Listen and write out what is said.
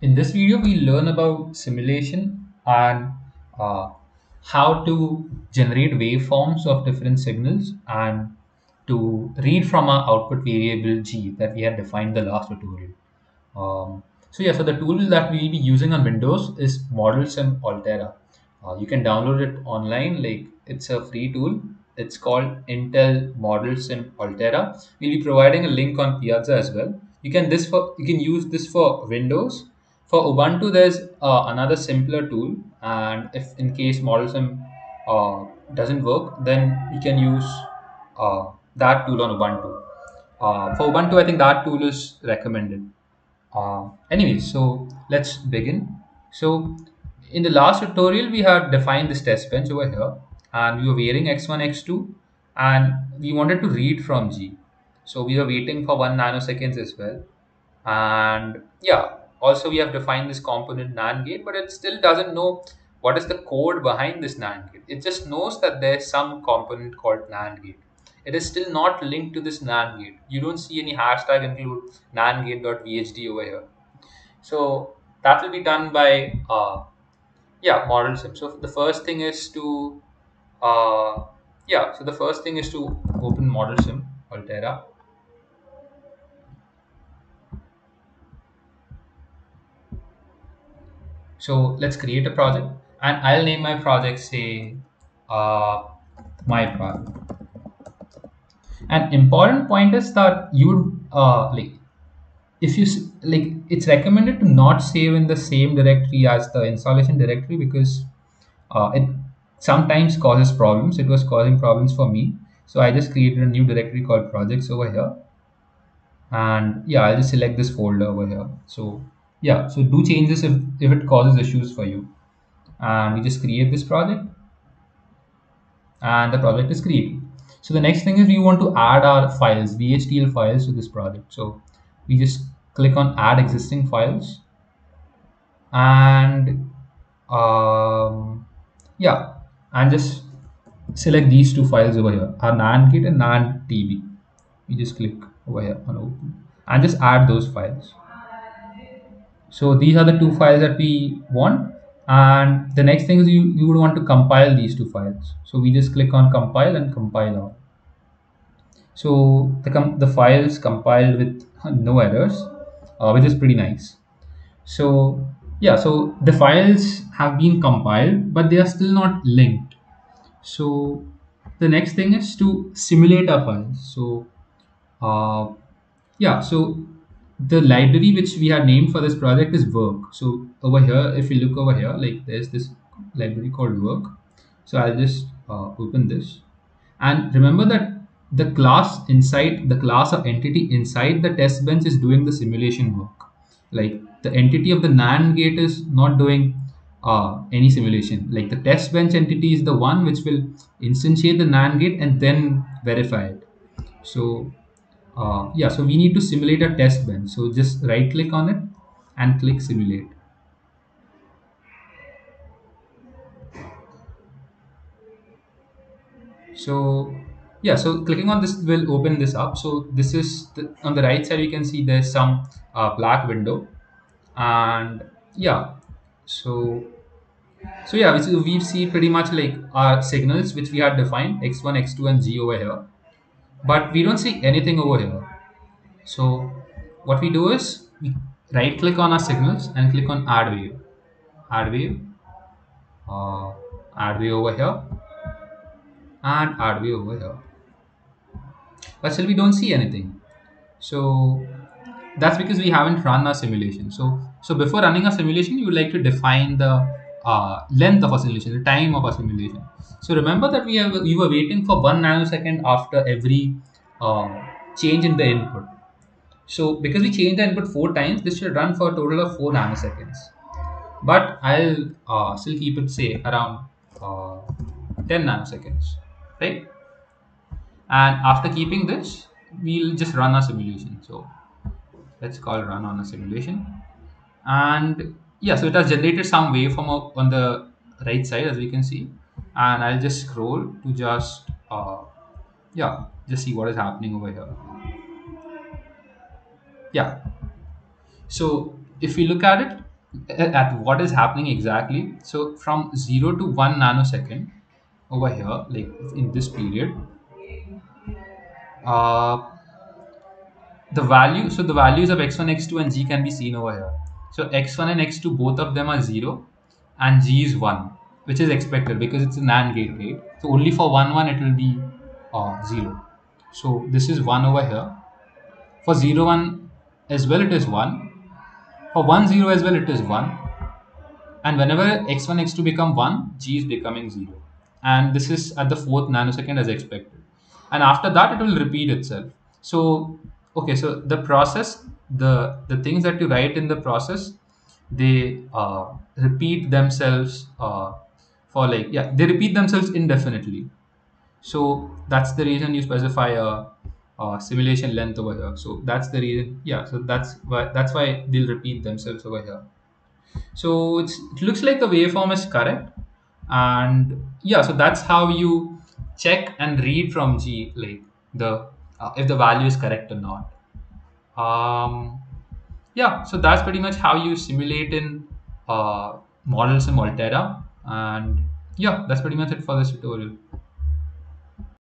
In this video, we learn about simulation and uh, how to generate waveforms of different signals and to read from our output variable g that we had defined the last tutorial. Um, so yeah, so the tool that we'll be using on Windows is ModelSim Altera. Uh, you can download it online, like it's a free tool. It's called Intel ModelSim Altera. We'll be providing a link on Piazza as well. You can this for you can use this for Windows. For Ubuntu, there's uh, another simpler tool, and if in case ModelSim uh, doesn't work, then you can use uh, that tool on Ubuntu. Uh, for Ubuntu, I think that tool is recommended. Uh, anyway, so let's begin. So in the last tutorial, we had defined this test bench over here and we were varying x1, x2 and we wanted to read from G. So we were waiting for one nanoseconds as well. And yeah, also we have defined this component NAND gate, but it still doesn't know what is the code behind this NAND gate. It just knows that there's some component called NAND gate it is still not linked to this NAND gate. You don't see any hashtag include NAND nandgate.vhd over here. So that will be done by uh, yeah ModelSim. So the first thing is to uh, yeah. So the first thing is to open ModelSim Altera. So let's create a project, and I'll name my project say uh, my project. An important point is that you uh, like if you like it's recommended to not save in the same directory as the installation directory because uh, it sometimes causes problems. It was causing problems for me. So i just created a new directory called projects over here. And yeah i'll just select this folder over here. So yeah so do changes if, if it causes issues for you and we just create this project and the project is created. So the next thing is we want to add our files, VHDL files to this project. So we just click on add existing files and um, yeah, and just select these two files over here, our NAND gate and NAND TB. We just click over here on open and just add those files. So these are the two files that we want. And the next thing is you, you would want to compile these two files. So we just click on compile and compile all. So the, the files compiled with no errors, uh, which is pretty nice. So yeah, so the files have been compiled, but they are still not linked. So the next thing is to simulate our files. So uh, yeah, so the library which we have named for this project is work. So over here, if you look over here, like there's this library called work. So I'll just uh, open this. And remember that the class inside the class or entity inside the test bench is doing the simulation work. Like the entity of the NAND gate is not doing uh, any simulation. Like the test bench entity is the one which will instantiate the NAND gate and then verify it. So uh, yeah, so we need to simulate a test bench. So just right click on it and click simulate. So yeah, so clicking on this will open this up. So this is the, on the right side, you can see there's some uh, black window and yeah, so so yeah, we see, pretty much like our signals which we had defined x1, x2 and g over here, but we don't see anything over here. So what we do is we right click on our signals and click on add view, add view, uh, add wave over here and add view over here. But still we don't see anything. So that's because we haven't run our simulation. So so before running a simulation, you would like to define the length of a simulation, the time of a simulation. So remember that we have we were waiting for one nanosecond after every uh, change in the input. So because we changed the input four times, this should run for a total of four nanoseconds. But I'll uh, still keep it say around uh, 10 nanoseconds, right? And after keeping this, we'll just run our simulation. So let's call run on a simulation. And yeah, so it has generated some waveform on the right side as we can see. And I'll just scroll to just uh, yeah, just see what is happening over here. Yeah, So if we look at it, at what is happening exactly. So from 0 to 1 nanosecond over here, like in this period, uh, the value, so the values of x1, x2 and g can be seen over here. So x1 and x2, both of them are 0 and g is 1, which is expected because it's a NAND gate, right? So only for 1, 1 it will be uh, 0. So this is 1 over here. For 0, 1 as well it is 1. For 1, 0 as well it is 1 and whenever x1 x2 become 1 g is becoming 0 and this is at the fourth nanosecond as expected and after that it will repeat itself so okay so the process the the things that you write in the process they uh, repeat themselves uh, for like yeah they repeat themselves indefinitely so that's the reason you specify a, a simulation length over here so that's the reason yeah so that's why that's why they'll repeat themselves over here so it looks like the waveform is correct. And yeah, so that's how you check and read from G, like the uh, if the value is correct or not. Um, yeah, so that's pretty much how you simulate in uh, ModelSim Altera. And yeah, that's pretty much it for this tutorial.